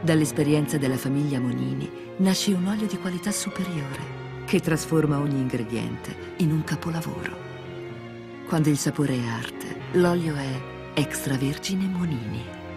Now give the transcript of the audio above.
Dall'esperienza della famiglia Monini nasce un olio di qualità superiore che trasforma ogni ingrediente in un capolavoro. Quando il sapore è arte, l'olio è extravergine Monini.